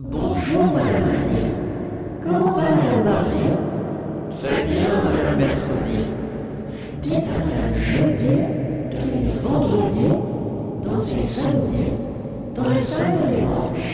Bonjour, Madame Annie. Comment va Madame Mardi Très bien, Madame Mercredi. Dites à Madame Jeudi de vendredi, dans ses samedis, dans les cinq dimanches.